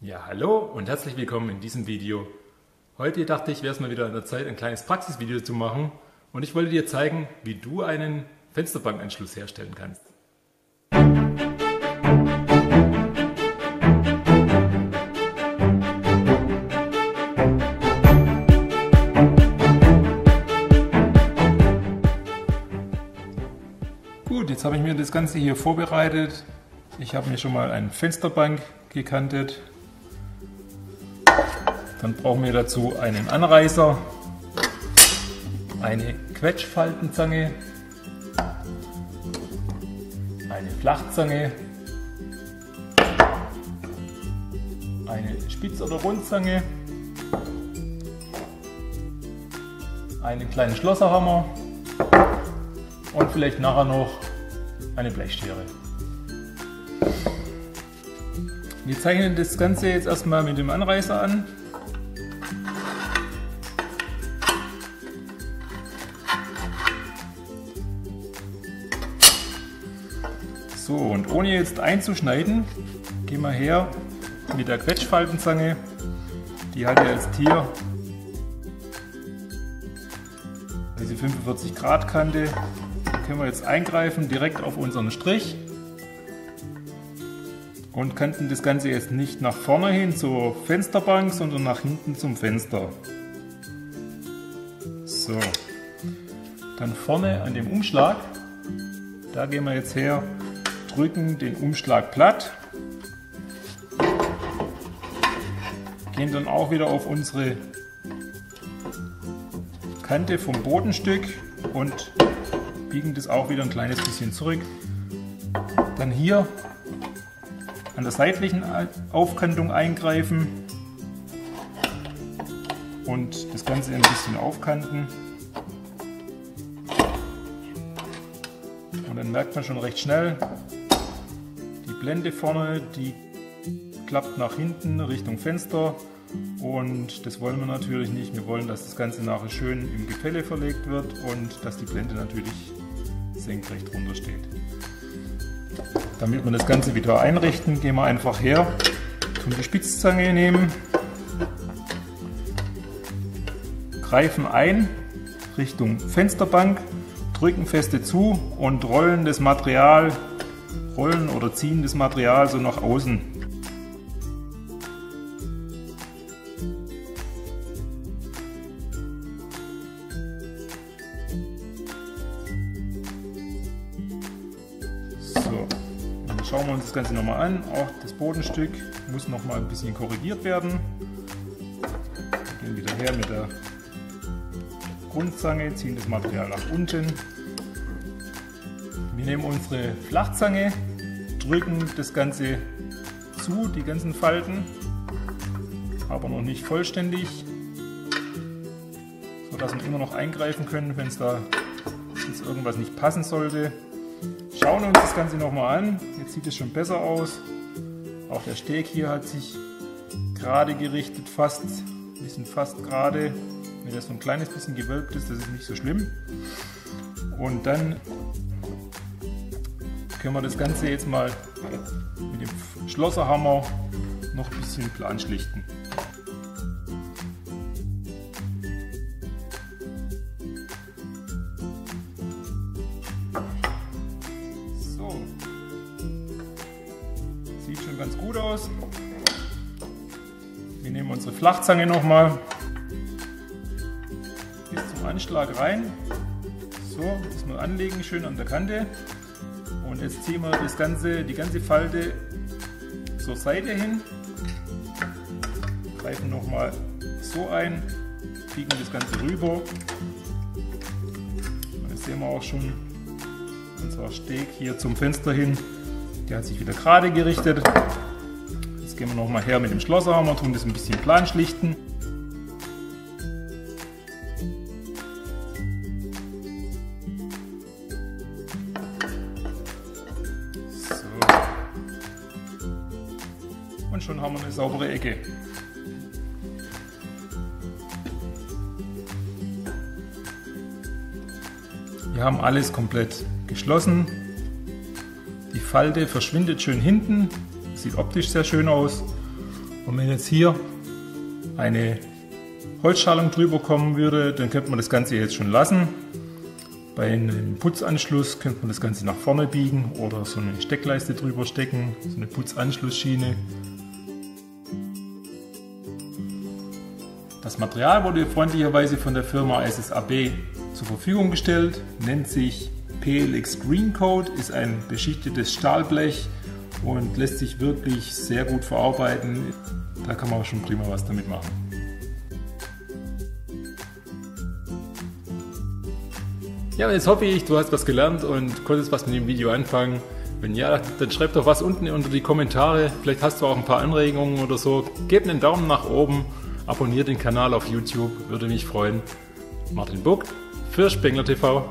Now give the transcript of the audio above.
Ja, hallo und herzlich willkommen in diesem Video. Heute dachte ich, wäre es mal wieder an der Zeit, ein kleines Praxisvideo zu machen und ich wollte dir zeigen, wie du einen Fensterbankanschluss herstellen kannst. Gut, jetzt habe ich mir das Ganze hier vorbereitet. Ich habe mir schon mal eine Fensterbank gekantet. Dann brauchen wir dazu einen Anreißer, eine Quetschfaltenzange, eine Flachzange, eine Spitz- oder Rundzange, einen kleinen Schlosserhammer und vielleicht nachher noch eine Blechschere. Wir zeichnen das Ganze jetzt erstmal mit dem Anreißer an. So, und ohne jetzt einzuschneiden, gehen wir her mit der Quetschfaltenzange. Die hat ja jetzt hier diese 45 Grad Kante. Da können wir jetzt eingreifen direkt auf unseren Strich und könnten das Ganze jetzt nicht nach vorne hin zur Fensterbank, sondern nach hinten zum Fenster. So, dann vorne an dem Umschlag, da gehen wir jetzt her drücken den Umschlag platt, gehen dann auch wieder auf unsere Kante vom Bodenstück und biegen das auch wieder ein kleines bisschen zurück. Dann hier an der seitlichen Aufkantung eingreifen und das Ganze ein bisschen aufkanten. Und dann merkt man schon recht schnell, Blende vorne, die klappt nach hinten Richtung Fenster und das wollen wir natürlich nicht. Wir wollen, dass das Ganze nachher schön im Gefälle verlegt wird und dass die Blende natürlich senkrecht runter steht. Damit wir das Ganze wieder einrichten, gehen wir einfach her, tun die Spitzzange nehmen, greifen ein Richtung Fensterbank, drücken feste zu und rollen das Material rollen oder ziehen das Material so nach außen. So, dann schauen wir uns das Ganze nochmal an. Auch das Bodenstück muss noch mal ein bisschen korrigiert werden. Wir gehen wieder her mit der Grundzange, ziehen das Material nach unten. Wir nehmen unsere Flachzange, drücken das Ganze zu, die ganzen Falten, aber noch nicht vollständig, sodass wir immer noch eingreifen können, wenn es da jetzt irgendwas nicht passen sollte. Schauen uns das Ganze nochmal an, jetzt sieht es schon besser aus. Auch der Steg hier hat sich gerade gerichtet, fast, wir sind fast gerade. Wenn das so ein kleines bisschen gewölbt ist, das ist nicht so schlimm. Und dann können wir das Ganze jetzt mal mit dem Schlosserhammer noch ein bisschen plan schlichten. So, sieht schon ganz gut aus. Wir nehmen unsere Flachzange nochmal bis zum Anschlag rein. So, das mal anlegen, schön an der Kante. Und jetzt ziehen wir das ganze, die ganze Falte zur Seite hin, greifen nochmal so ein, biegen das Ganze rüber. Und jetzt sehen wir auch schon unser Steg hier zum Fenster hin. Der hat sich wieder gerade gerichtet. Jetzt gehen wir nochmal her mit dem Schlosserhammer, tun das ein bisschen plan schlichten. Schon haben wir eine saubere Ecke. Wir haben alles komplett geschlossen. Die Falte verschwindet schön hinten, sieht optisch sehr schön aus. Und wenn jetzt hier eine Holzschalung drüber kommen würde, dann könnte man das Ganze jetzt schon lassen. Bei einem Putzanschluss könnte man das Ganze nach vorne biegen oder so eine Steckleiste drüber stecken, so eine Putzanschlussschiene. Das Material wurde freundlicherweise von der Firma SSAB zur Verfügung gestellt, nennt sich PLX Green Coat, ist ein beschichtetes Stahlblech und lässt sich wirklich sehr gut verarbeiten. Da kann man auch schon prima was damit machen. Ja, jetzt hoffe ich, du hast was gelernt und konntest was mit dem Video anfangen. Wenn ja, dann schreib doch was unten unter die Kommentare. Vielleicht hast du auch ein paar Anregungen oder so. Gib einen Daumen nach oben, abonniert den Kanal auf YouTube, würde mich freuen. Martin Buck für Spengler TV.